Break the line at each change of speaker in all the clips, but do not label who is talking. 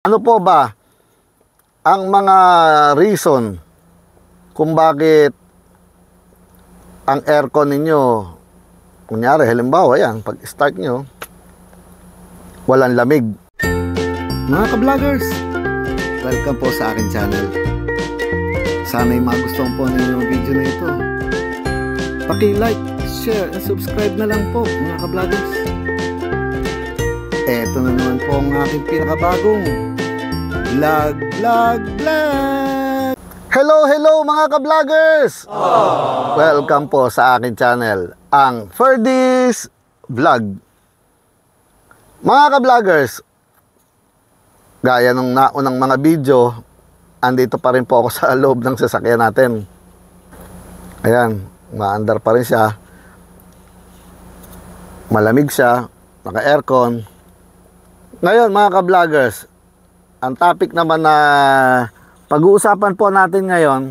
Ano po ba ang mga reason kung bakit ang aircon ninyo, kunyari, halimbawa yan, pag start nyo, walang lamig. Mga ka-vloggers, welcome po sa akin channel. Sana'y magustuhan po ninyo ang video na ito. Paki-like, share, and subscribe na lang po mga ka-vloggers. Eto na naman po ang aking pinakabagong vlog, vlog, vlog! Hello, hello mga ka-vloggers! Welcome po sa aking channel, ang Ferdies Vlog. Mga ka-vloggers, gaya ng naunang mga video, andito pa rin po ako sa loob ng sasakyan natin. Ayan, maandar pa rin siya. Malamig siya, naka-aircon. Ngayon mga ka-vloggers, ang topic naman na pag-uusapan po natin ngayon,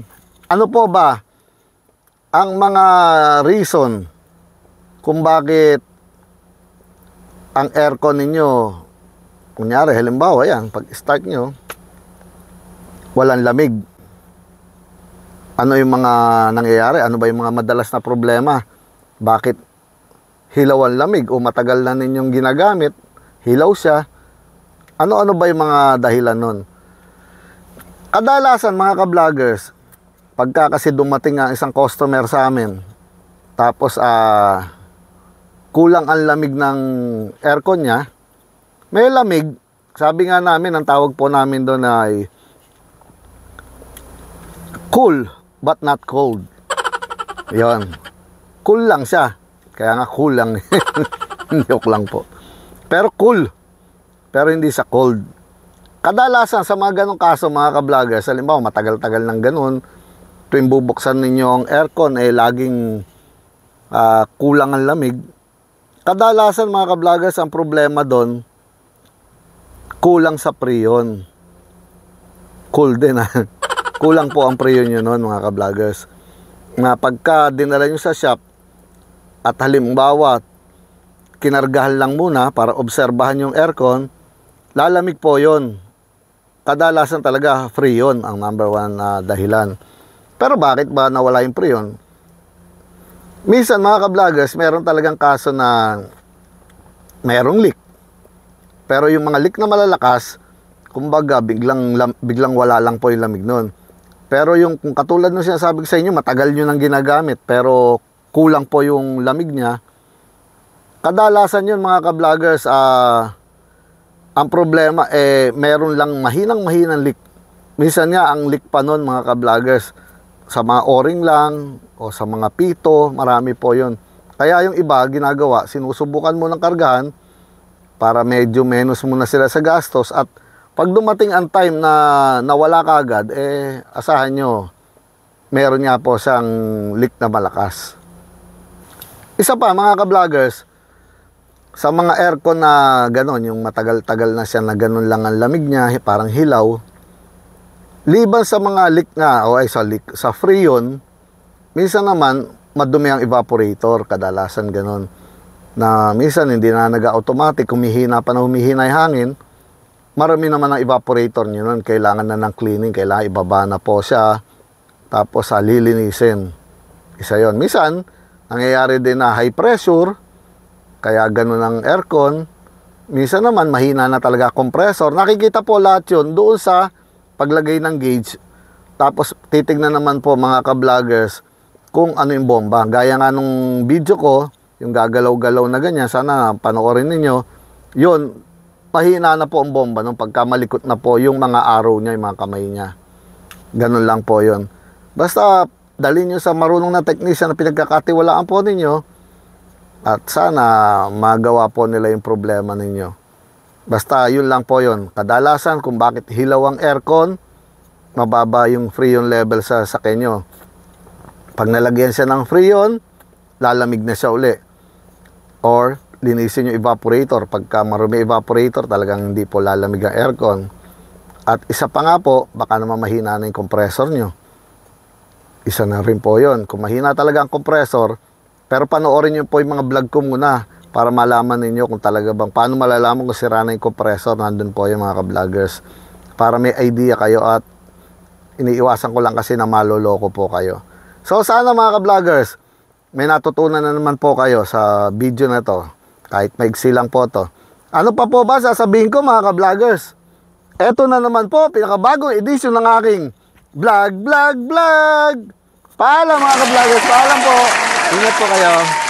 ano po ba ang mga reason kung bakit ang aircon ninyo, kunyari, halimbawa yan, pag start nyo, walang lamig. Ano yung mga nangyayari? Ano ba yung mga madalas na problema? Bakit hilaw ang lamig o matagal na ninyong ginagamit, hilaw siya, ano-ano ba yung mga dahilan nun? Kadalasan mga ka-vloggers, pagka kasi dumating ang isang customer sa amin, tapos ah kulang ang lamig ng aircon niya, may lamig, sabi nga namin, ang tawag po namin doon ay cool but not cold. Yon. Cool lang siya. Kaya nga cool lang. Joke lang po. Pero cool pero hindi sa cold. Kadalasan sa mga ganong kaso mga ka-vloggers, halimbawa matagal-tagal ng ganun, tuwing bubuksan ninyo ang aircon eh laging uh, kulang ang lamig. Kadalasan mga ka-vloggers, ang problema doon, kulang sa prion. Cool din ha. kulang po ang prion nyo noon mga ka-vloggers. Na pagka dinala nyo sa shop, at halimbawa, kinargahan lang muna para obserbahan yung aircon, lalamig po yon. Kadalasan talaga free yon ang number one uh, dahilan. Pero bakit ba nawala yung free yon? Minsan mga ka-vloggers, meron talagang kaso na merong leak. Pero yung mga leak na malalakas, kumbaga biglang, biglang wala lang po yung lamig nun. Pero yung kung katulad ng sinasabi ko sa inyo, matagal nyo nang ginagamit pero kulang po yung lamig niya. Kadalasan yun mga ka-vloggers, ah, uh, ang problema eh meron lang mahinang mahinang leak. Minsan nga ang leak pa noon mga ka-vloggers sa mga o-ring lang o sa mga pito, marami po 'yon. Kaya yung iba ginagawa, sinusubukan mo ng kargahan para medyo menos muna sila sa gastos at pag dumating ang time na nawala ka agad, eh asahan nyo, meron nga po siyang leak na malakas. Isa pa mga ka-vloggers, sa mga aircon na ganon, yung matagal-tagal na siya na ganon lang ang lamig niya, parang hilaw, liban sa mga leak nga, o ay sa leak, sa freon, minsan naman, madumi ang evaporator, kadalasan ganon. Na minsan hindi na nag-automatic, humihina pa na humihina yung hangin, marami naman ang evaporator niyo nun, kailangan na ng cleaning, kailangan ibaba na po siya, tapos sa lilinisin. Isa yon Minsan, nangyayari din na high pressure, kaya ganun ang aircon. Minsan naman mahina na talaga compressor. Nakikita po lahat yun doon sa paglagay ng gauge. Tapos titignan naman po mga ka-vloggers kung ano yung bomba. Gaya nga nung video ko, yung gagalaw-galaw na ganyan, sana panoorin ninyo. Yun, mahina na po ang bomba nung pagkamalikot na po yung mga arrow niya, yung mga kamay niya. Ganun lang po yun. Basta dalhin nyo sa marunong na technician na pinagkakatiwalaan po ninyo, at sana magawa po nila yung problema ninyo. Basta yun lang po yun. Kadalasan kung bakit hilaw ang aircon, mababa yung freon level sa sakyan nyo. Pag nalagyan siya ng freon, lalamig na siya uli. Or linisin yung evaporator. Pagka marumi evaporator, talagang hindi po lalamig ang aircon. At isa pa nga po, baka naman mahina na yung compressor nyo. Isa na rin po yon Kung mahina talaga ang compressor, pero panoorin niyo po yung mga vlog ko muna para malaman ninyo kung talaga bang paano malalaman kung sira na yung compressor nandun po yung mga ka-vloggers. Para may idea kayo at iniiwasan ko lang kasi na maloloko po kayo. So sana mga ka-vloggers may natutunan na naman po kayo sa video na to. Kahit maigsi lang po to. Ano pa po ba sasabihin ko mga ka-vloggers? Eto na naman po pinakabagong edisyon ng aking vlog vlog vlog! Paalam mga ka-vloggers. Paalam po ingat po kayo